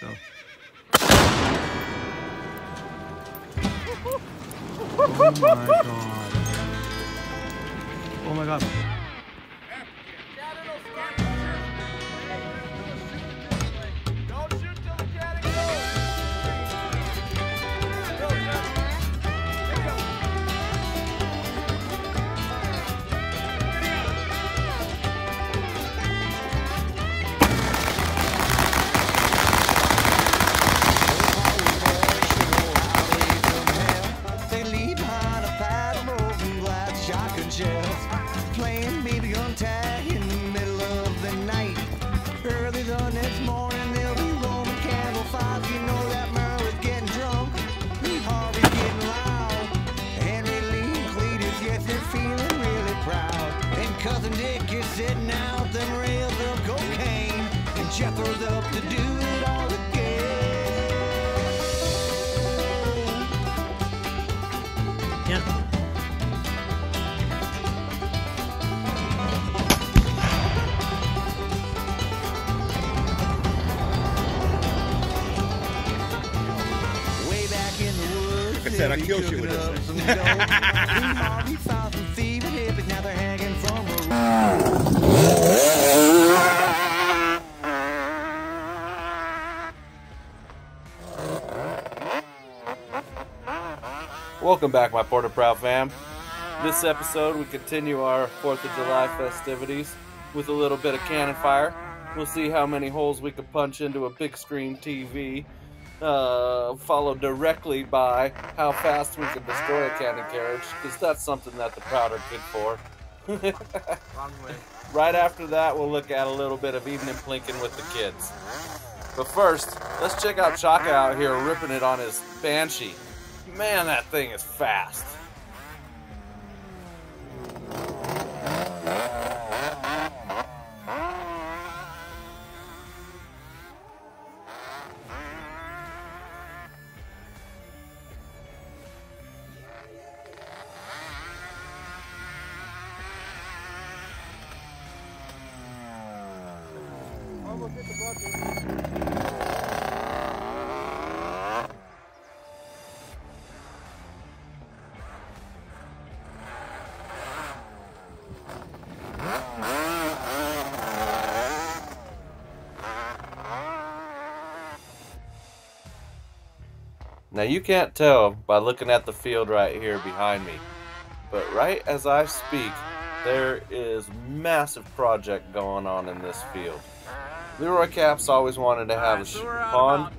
Go. Oh my god. Oh my god. Now they're hanging from a Welcome back, my Porter Proud fam. This episode, we continue our 4th of July festivities with a little bit of cannon fire. We'll see how many holes we can punch into a big screen TV, uh, followed directly by how fast we can destroy a cannon carriage, because that's something that the Proud are good for. right after that, we'll look at a little bit of evening plinking with the kids. But first, let's check out Chaka out here ripping it on his Banshee. Man, that thing is fast. Now you can't tell by looking at the field right here behind me, but right as I speak, there is massive project going on in this field. Leroy Caps always wanted to have a pond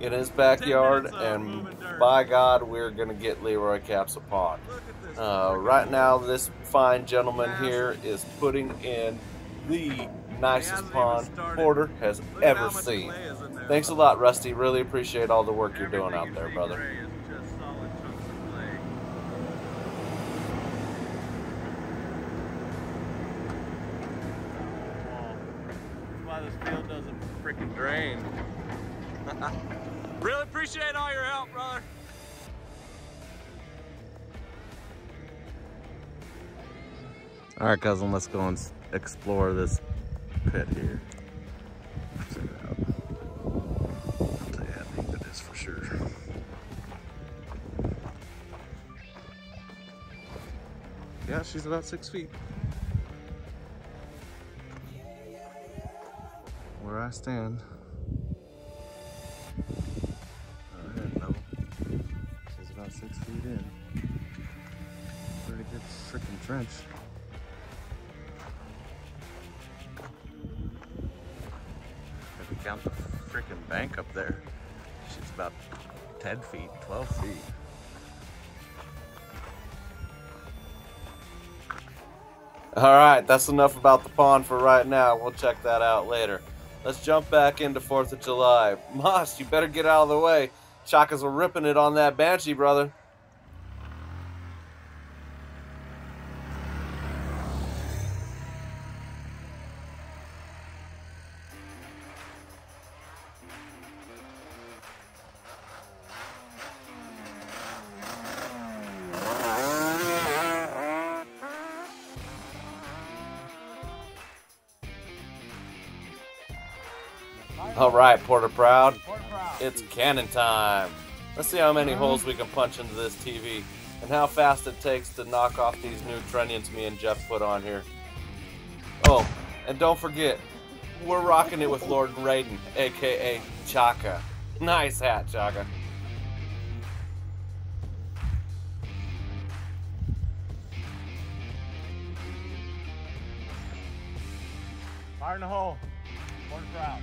in his backyard, and by God, we're gonna get Leroy Caps a pond. Uh, right now, this fine gentleman here is putting in the nicest pond Porter has ever seen. Thanks a lot, Rusty. Really appreciate all the work you're doing out there, brother. why this field doesn't freaking drain. really appreciate all your help, brother. All right, cousin, let's go and s- explore this pit here. Check it out. I'll tell you how deep it is for sure. Yeah, she's about six feet. Where I stand. Bank up there, she's about 10 feet, 12 feet. All right, that's enough about the pond for right now. We'll check that out later. Let's jump back into 4th of July. Moss, you better get out of the way. Chaka's ripping it on that Banshee, brother. Porter Proud. It's cannon time. Let's see how many holes we can punch into this TV and how fast it takes to knock off these new trunnions me and Jeff put on here. Oh, and don't forget, we're rocking it with Lord Raiden, aka Chaka. Nice hat, Chaka. Fire in the hole. Crowd.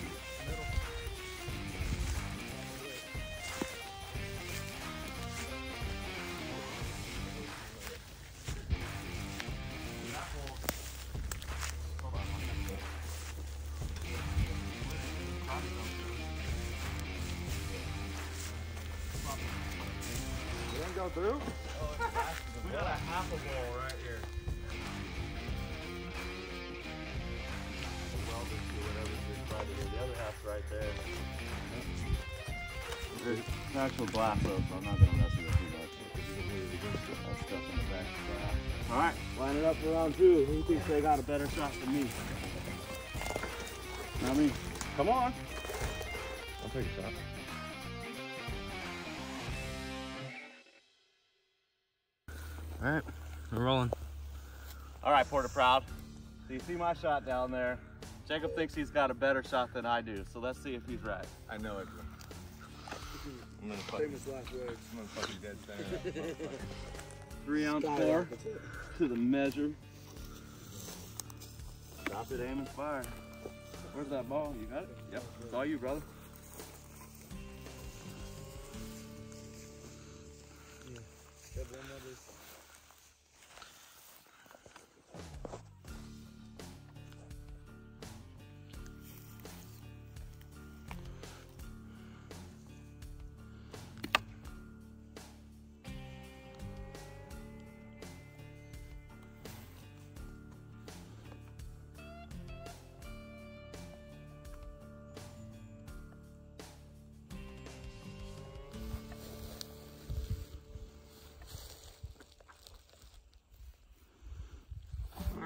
through? We got a half a ball right here. The other half's right there. There's an actual glass though, so I'm not gonna mess with it too much. That stuff in the back of the glass. Alright, line it up for round two. Who thinks they got a better shot than me? Not me. Come on. I'll take a shot. All right, we're rolling. Alright, Porter Proud. So you see my shot down there. Jacob thinks he's got a better shot than I do, so let's see if he's right. I know it. I'm gonna fuck Famous last words. I'm gonna fuck you dead center. Three ounce pour to the measure. Stop it, aim and fire. Where's that ball? You got it? Yep. It's all you, brother.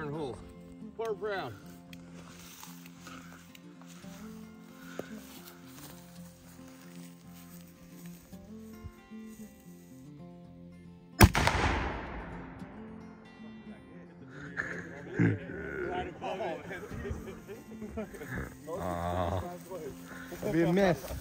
Iron hole. Porter Brown. Be a.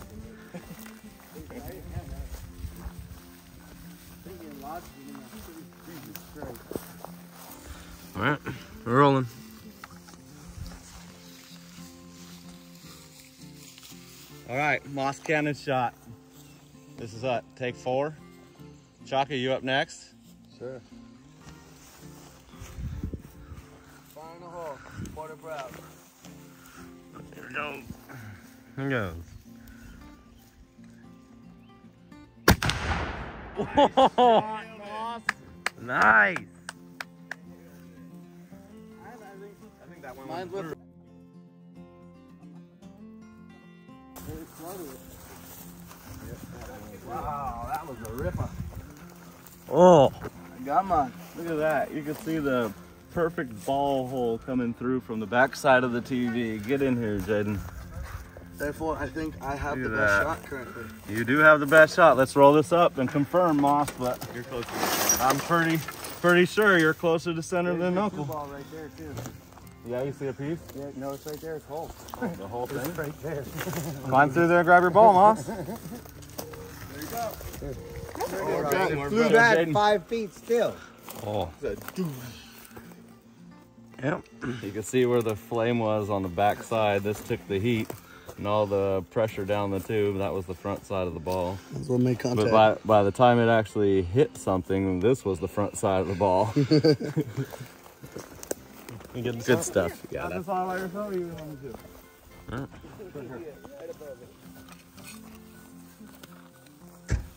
Cannon shot. This is what, take four. Chaka, you up next? Sure. Fire in the hole. Porter Proud. Here we go. Here goes. Oh, nice. I think that one Mine's went with Wow, that was a ripper. Oh, I got mine. Look at that. You can see the perfect ball hole coming through from the back side of the TV. Get in here, Jaden. Therefore, I think I have Look the best that. shot currently. You do have the best shot. Let's roll this up and confirm, Moss, but You're closer. I'm pretty pretty sure you're closer to center than Uncle. ball right there too. Yeah, you see a piece? Yeah, no, it's right there. It's whole. Oh, the whole thing? right there. Climb through there and grab your ball, Moss. Flew back five feet still. oh. Yep. You can see where the flame was on the back side. This took the heat and all the pressure down the tube. That was the front side of the ball. That's what made contact. But by, by the time it actually hit something, this was the front side of the ball. You getting Good stuff. Yeah, That's all I ever you want to do.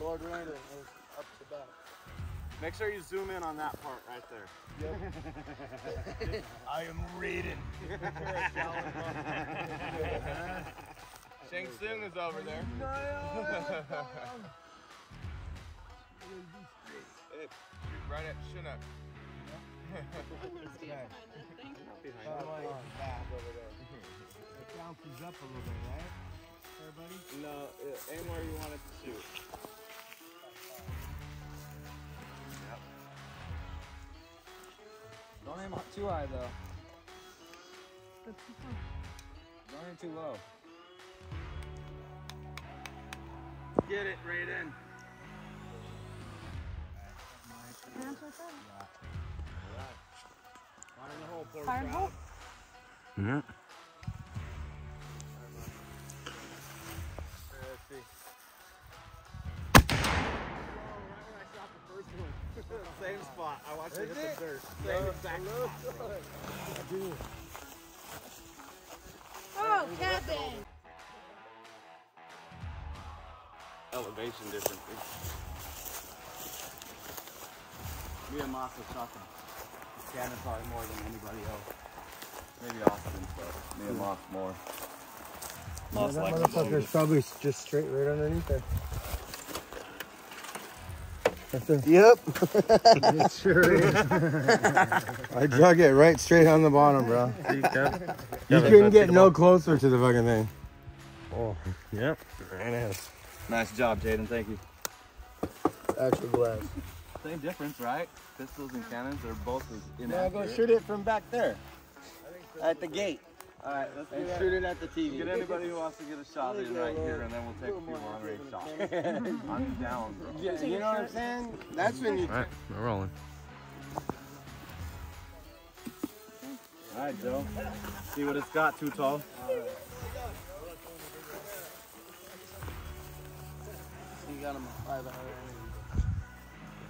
Lord Raiden, up to bat. Make sure you zoom in on that part right there. I am reading. Shang Tsung is over there. Hey, right at Chinook. It bounces up a little bit, right? Everybody? No, uh, aim where you want it to shoot. Don't aim too high though. Don't aim too low. Get it right in. Fire in the hole, poor Fire in the hole. Yeah. Same spot. I watched it hit the dirt. Same exact spot. Oh, Kevin! Elevation difference. Me and Moss have shot the cannon probably more than anybody else. Maybe Austin, but me and Moss more. Moss that like the motherfucker's probably just straight right underneath there. Right there. Yep. It sure is. I dug it right straight on the bottom, bro. See, You couldn't get no closer to the fucking thing. Oh, yep. There it is. Nice job, Jaden. Thank you. Actual blast. Same difference, right? Pistols and cannons are both as Now inaccurate. go shoot it from back there. At the gate. All right, let's And do shoot it at the TV. Get anybody who wants to get a shot in right here, and then we'll take a few long range shots. I'm down, bro. Yeah, you know what I'm saying? That's when you All right, we're rolling. All right, Joe. See what it's got, too tall. you got him by the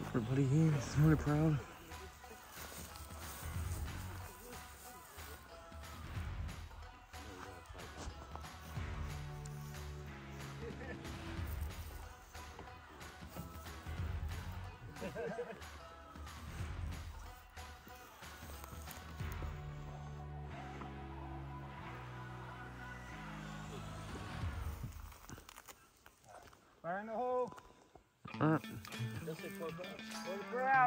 Everybody here is really proud. Fire in the hole. All right. For the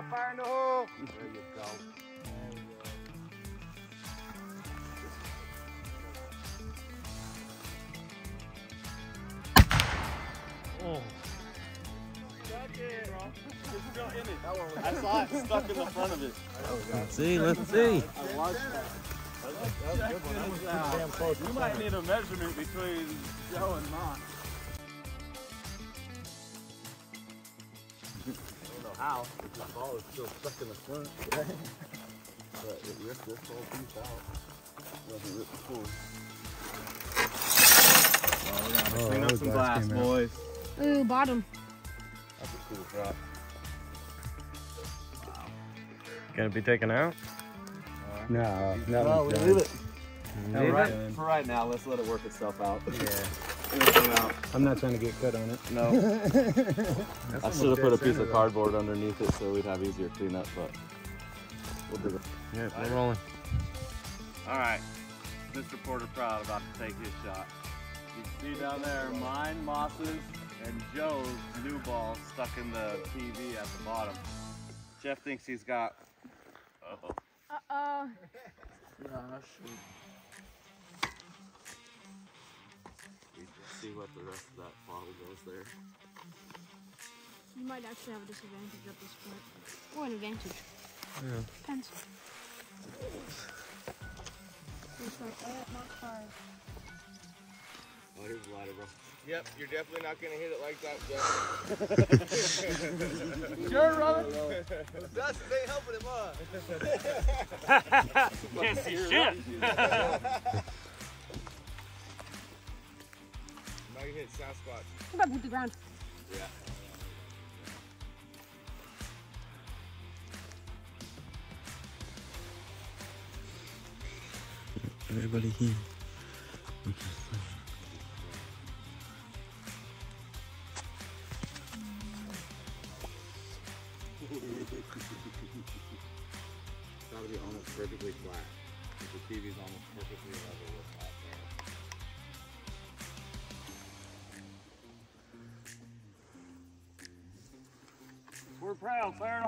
fire in the hole. There you go. In the front of it. Let's see, let's see. I watched that. You might need a measurement between Joe and Mont. I don't know how, but the ball is still stuck in the front. but it ripped this whole piece out. It Wasn't ripped before. Oh, we gotta clean up oh, some glass, boys. Ooh, bottom. That's a cool drop. Gonna be taken out? No, No, no, we leave it. Leave it? right, for right now, let's let it work itself out. Yeah. It'll come out. I'm not trying to get cut on it. No. I should have put a piece of cardboard underneath it so we'd have easier cleanup, but we'll do it. Yeah, we're rolling. All right, Mr. Porter Proud about to take his shot. You see down there mine, Moss's, and Joe's new ball stuck in the TV at the bottom. Jeff thinks he's got. Uh-oh. Uh-oh. We can see what the rest of that bottle goes there. You might actually have a disadvantage at this point. Or an advantage. Yeah. Depends. Looks like that, not five. Oh, here's the ladder, bro. Yep, you're definitely not gonna hit it like that, Jeff. Sure, Robin. That's ain't helping him up. Can't see shit. Now you hit Sasquatch. What about with the ground? Yeah. Everybody here. Gotta be almost perfectly flat. The TV's almost perfectly level with that there. We're proud, in a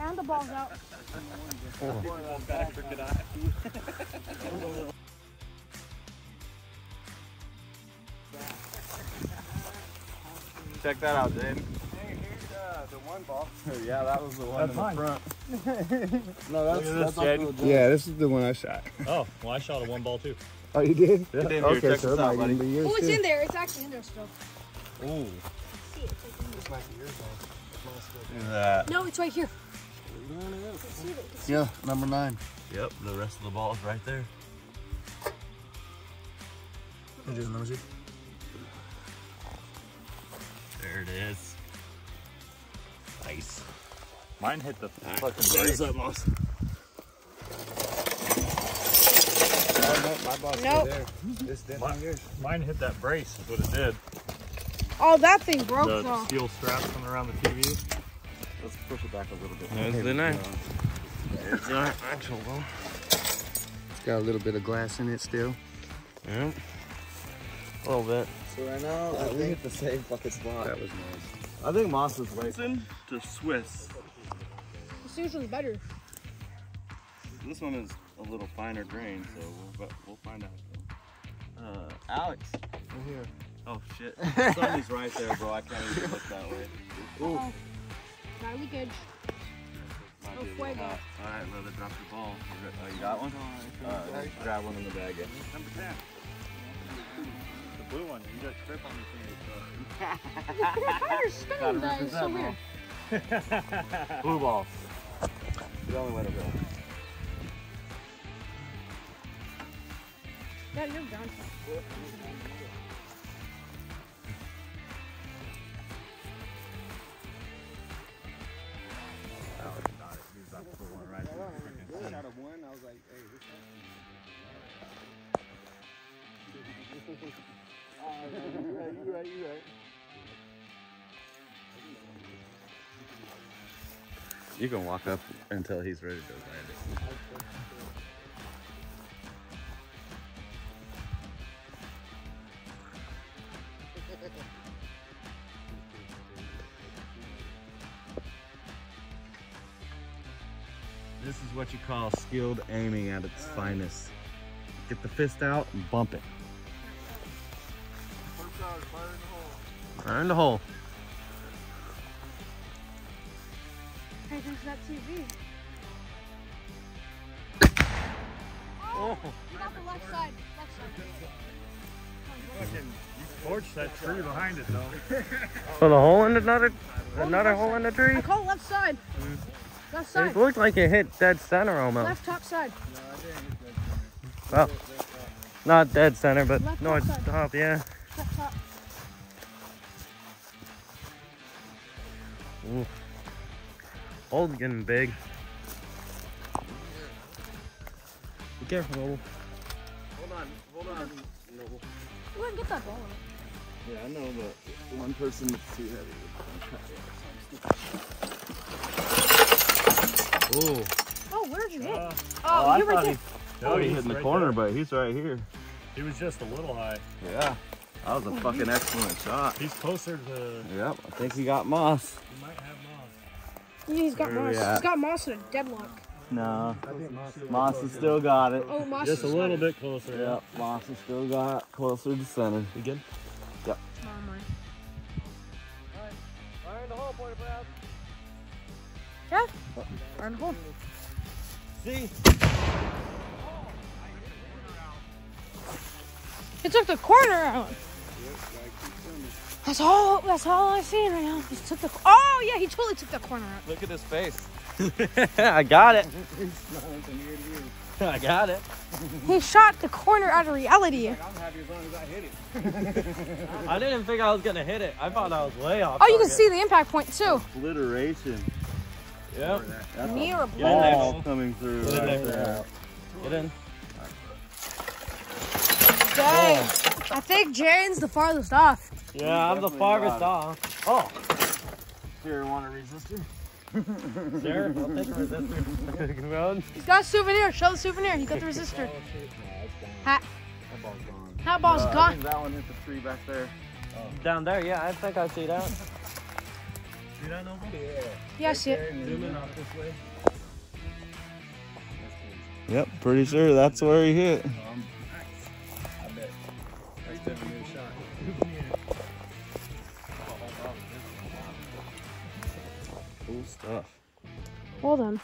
And the ball's out. Check that out, Dave. Hey, here's uh, the one ball. yeah, that was the one in the front. no, that's, that's Jed. Yeah, this is the one I shot. Oh, well, I shot a one ball too. Oh, you did? Get in here, Okay, check so this out, buddy. Oh, it's too. in there. It's actually in there still. Ooh. See, it's like in Look at that. No, it's right here. See it? It's- Yeah, number nine. Yep, the rest of the ball is right there. There it is. Nice. Mine hit the ah, fucking brace. up, Moss? Oh, my ball's Nope. there. This didn't on yours. Mine hit that brace, is what it did. Oh, that thing broke The though. steel straps coming around the TV. Let's push it back a little bit. There's the nine. There's the actual ball. It's got a little bit of glass in it still. Yeah. A little bit. So right now, uh, we hit the same fucking spot. That was nice. I think Moss was way. to Swiss. It's usually better. This one is a little finer grain, so we'll, we'll find out. Uh, Alex. We're here. Oh shit. Sunny's right there, bro. I can't even look that way. Oh, not leakage. Might Oh, be a little fuego. hot. All right, brother, drop your ball. You got- Oh, you got one? Uh, grab one in the bag. Yeah. Number 10. The blue one. You got a strip on your finger, How you're spinning that is so weird. Blue balls. The only way to go. Yeah, you're done. You can walk up until he's ready to land it. This is what you call skilled aiming at its finest. Get the fist out and bump it. Fire in the hole. Hey, there's that TV. Oh. You got the left side. Left side. Fucking, you torched that tree behind it though. So the hole in another another hole in the tree? I call left side. Left side. It looked like it hit dead center almost. Left top side. no i Well, not dead center, but Left north top side. top, yeah. Ooh. Hole's getting big. Be careful, Noble. Hold on, hold on. Noble. Go ahead and get that ball. Yeah, I know, but one person is too heavy. Ooh. Oh, where'd you hit? Uh, Oh, I you were thought there. he, Oh, he he's hit in the right corner, there. but he's right here. He was just a little high. Yeah, that was a fucking excellent shot. He's closer to. Yep, I think he got moss. He might have moss. He's got Where moss. He's got moss in a deadlock. No, moss has still got it. Oh, moss. Just a little bit closer. Yep, moss has still got closer to center. You good? Oh, my. Fire in the hole, Porter Proud. Yeah. Fire in the hole. See? It took the corner out. That's all. That's all I see right now. He took the. Oh yeah, he totally took the corner out. Look at his face. I got it. I got it. He shot the corner out of reality. I'm happy as long as I hit it. I didn't think I was gonna hit it. I thought I was way off. Oh, you can see the impact point too. Obliteration. Yep. Mirror Get in ball. coming through Get in right there. there. Get in. Dang. I think Jane's the farthest off. Yeah, I'm the farthest off. Oh, Here, want a resistor? sure. I'll take a resistor. He's got a souvenir. Show the souvenir. He got the resistor. Hat. That ball's gone. Hat ball's Uh, I gone. think that one hit the tree back there. Down there, yeah, I think I see that. See that, Noble? Yeah, I see it. Zoom in off this way. Yep, pretty sure that's where he hit. I bet. Definitely a shot. Cool stuff. Well done.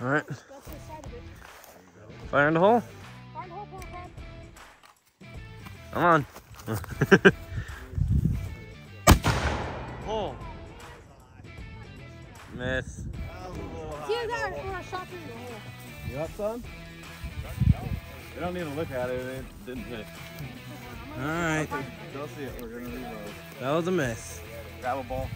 All right. Fire in the hole. Come on. Hole. Miss. Shot through the hole. You up, son? They don't need to look at it. It didn't hit. All right. Go see it. We're gonna reload. That was a miss. Grab a ball.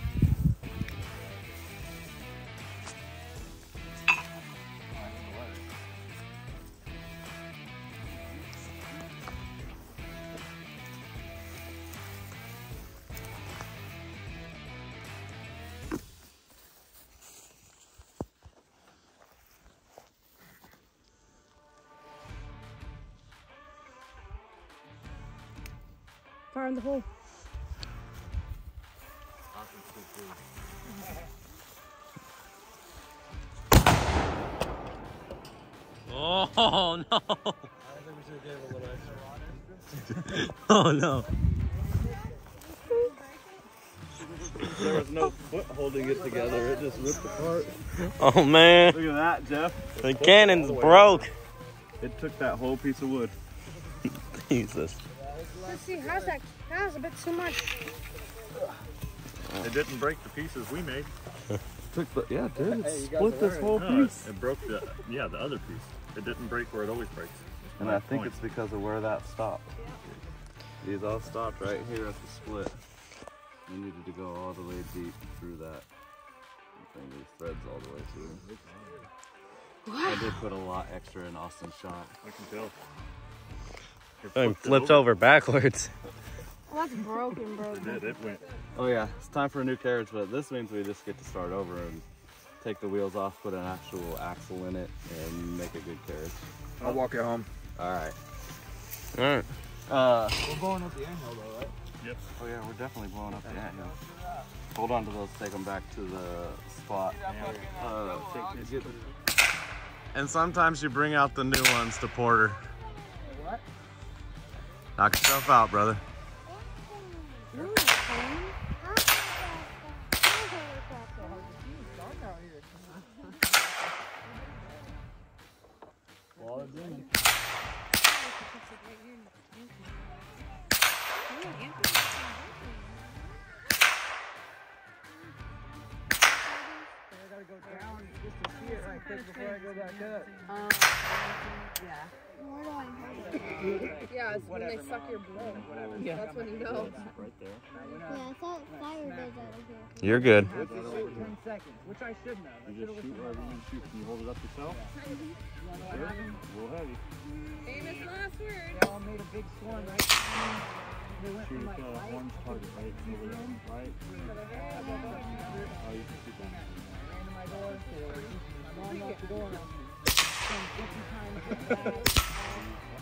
Oh no. oh no. There was no foot holding it together. It just ripped apart. Oh man. Look at that, Jeff. The cannon's broke. It took that whole piece of wood. Jesus. Let's see. How's that? How's a bit too much. It didn't break the pieces we made. Took the yeah, dude. It split this whole No, it, piece. it broke the yeah the other piece. It didn't break where it always breaks. That's And I think point. it's because of where that stopped. These all stopped right here at the split. You needed to go all the way deep through that. Thing these threads all the way through. I did put a lot extra in Austin's shot. I can tell. It flipped it flipped over backwards. Well, that's broken, bro. It did. It went. Oh yeah, it's time for a new carriage, but this means we just get to start over and take the wheels off, put an actual axle in it, and make a good carriage. I'll walk it home. All right. All right. Uh, We're blowing up the anthill though, right? Yep. oh yeah, we're definitely blowing up the anthill. Hold on to those, take them back to the spot. Uh, get- and sometimes you bring out the new ones to Porter. What? Knock yourself out, brother. Yeah, it's when they suck your blood. That's when you know. Yeah, I thought fire does out of here. You're good. You just shoot wherever you shoot. Can you hold it up yourself? Sure. Real heavy. Famous last word. Shoot at the orange target right over there. Right. Oh, you can shoot that.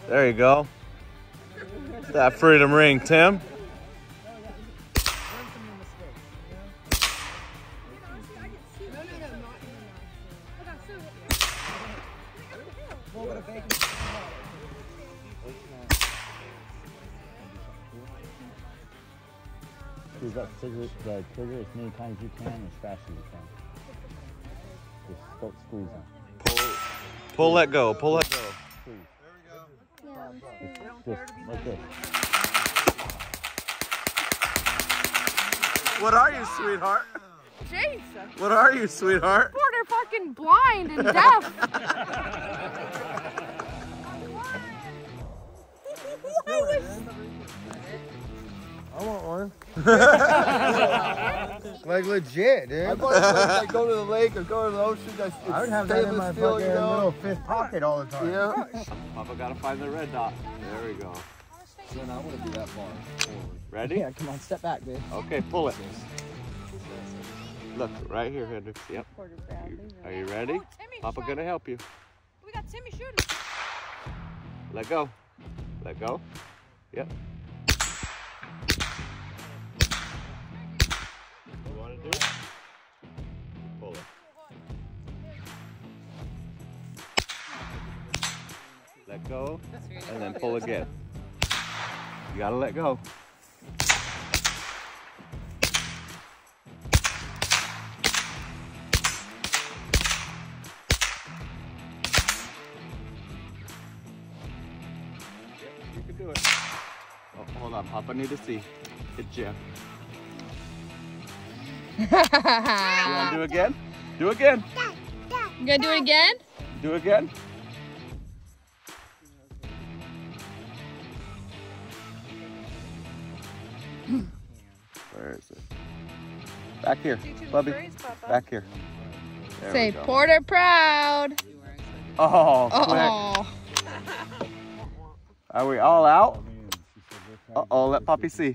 There you go. That freedom ring, Tim. Squeeze that trigger, the trigger as many times you can, as fast as you can. Just start squeezing. Pull, pull, let go. Pull, let go. Squeeze. Just like this. What are you, sweetheart? Jason. What are you, sweetheart? Porter fucking blind and deaf. I want one. like legit, dude. I thought it was like go to the lake or go to the ocean. That's, I would have that in my stainless steel, fucking you know? little fifth pocket all the time. Yeah. Papa gotta find the red dot. There we go. So now I want to be that far forward. Ready? Yeah, come on, step back, babe. Okay, pull it. Look, right here, Hendrix. Yep. Are you ready? Papa gonna help you. We got Timmy shooting. Let go. Let go. Yep. Do it? Pull it. Let go, and then pull again. You gotta let go. You can do it. Oh, hold on, Papa. Need to see. Hit Jeff. You want to do again? Do again. You gonna do it again? Do it again. Where is it? Back here, Bubby. Back here. There Say. Porter proud. Oh, quick. Oh. Are we all out? Uh oh, let Poppy see.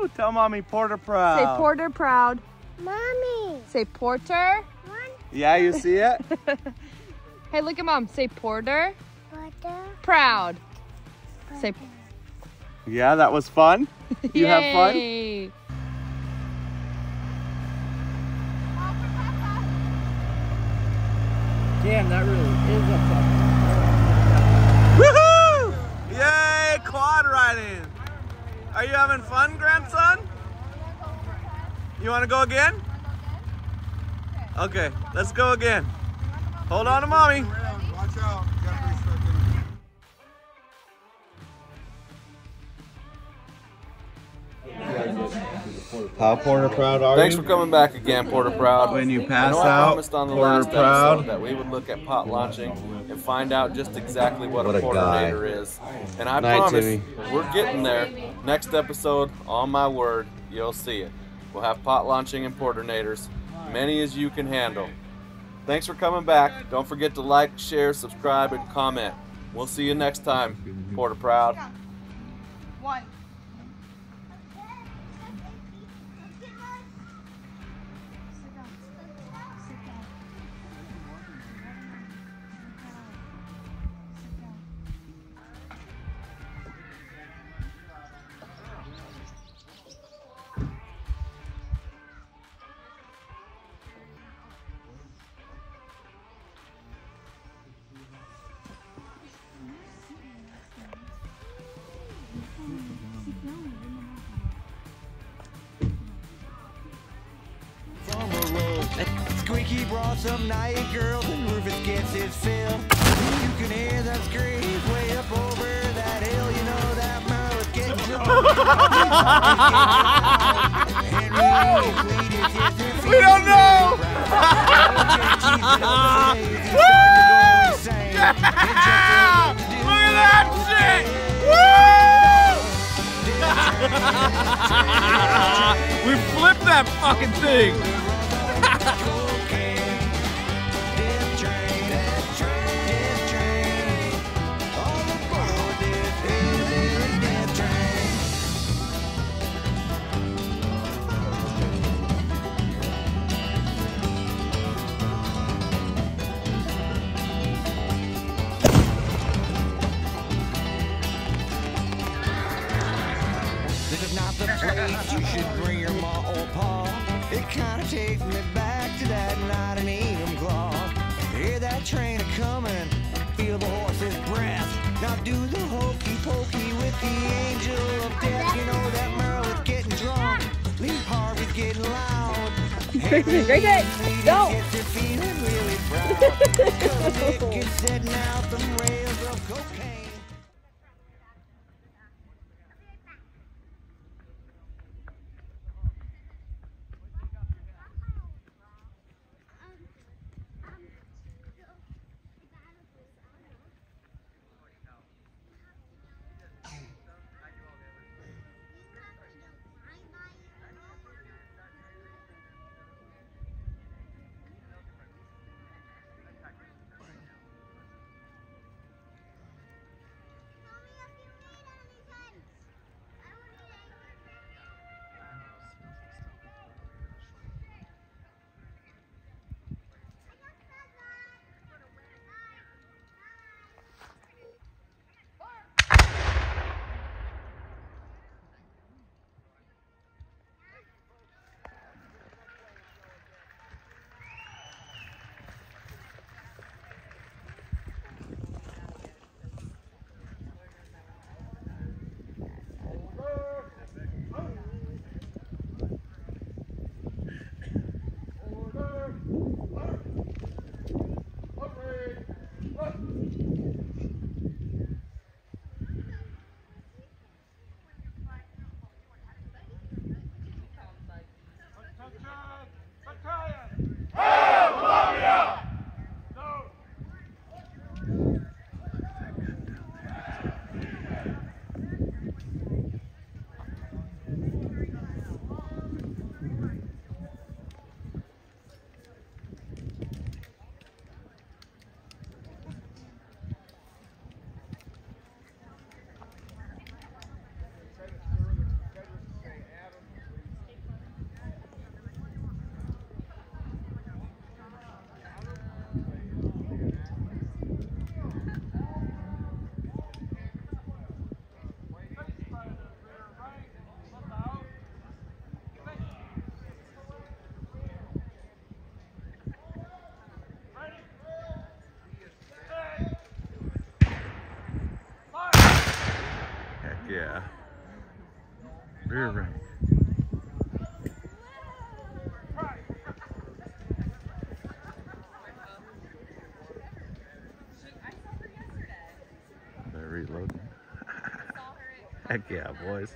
Woohoo! Tell mommy Porter proud. Say Porter proud. Mommy. Say Porter. Yeah, you see it? Hey, look at mom. Say Porter Porter. proud. Say yeah, that was fun. You have fun? Damn, that really is a Woohoo! Yay, quad riding. Are you having fun, grandson? You want to go again? Okay, let's go again. Hold on to mommy. How Porter Proud are Thanks you? for coming back again, Porter Proud. When you pass I out, promised on the Porter last Proud. episode that we would look at pot launching and find out just exactly what, What a a guy. porternator is. And I Night, promise Timmy. we're getting there. Next episode, on my word, you'll see it. We'll have pot launching and porternators, many as you can handle. Thanks for coming back. Don't forget to like, share, subscribe, and comment. We'll see you next time, Porter Proud. One. We flipped that fucking thing. you should bring your ma or pa. It kinda takes me back to that night in Enumclaw. Hear that train a coming, feel the horse's breath. Now do the hokey pokey with the angel of death. You know that Merle is getting drunk, Lee Harvey's getting loud. Gracie, Gracie, no. Gets her really. Cause Nick is setting out the rails of cocaine. Yeah. Rear rank. They're reloading. Heck yeah, boys.